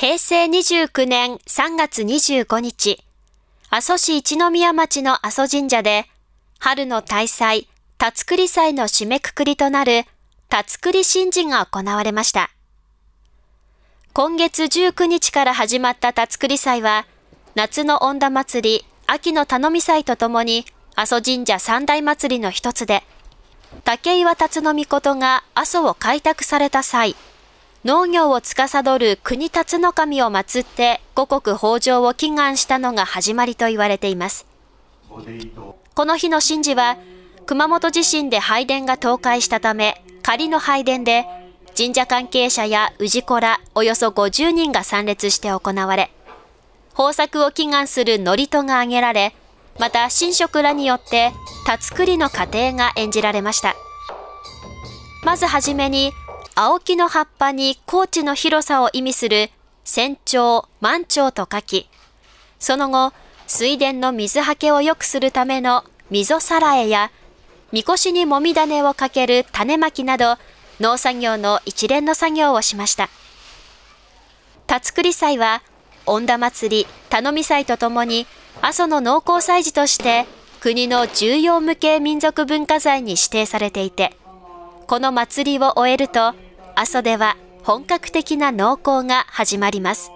平成29年3月25日、阿蘇市一宮町の阿蘇神社で、春の大祭、辰栗祭の締めくくりとなる、辰栗神事が行われました。今月19日から始まった辰栗祭は、夏の恩田祭り、秋の頼み祭とともに、阿蘇神社三大祭りの一つで、竹岩辰のことが阿蘇を開拓された際、農業を司る国辰の神を祀って五穀豊穣を祈願したのが始まりと言われています。この日の神事は、熊本地震で拝殿が倒壊したため、仮の拝殿で神社関係者や氏子らおよそ50人が参列して行われ、豊作を祈願する祝詞が挙げられ、また神職らによって辰栗の過程が演じられました。まずはじめに青木の葉っぱに高地の広さを意味する仙長、満潮と書き、その後、水田の水はけを良くするための溝さらえや、みこしにもみ種をかける種まきなど、農作業の一連の作業をしました。辰栗祭は、恩田祭り、頼み祭とともに、阿蘇の農耕祭事として国の重要無形民族文化財に指定されていて、この祭りを終えると、阿蘇では本格的な農耕が始まります。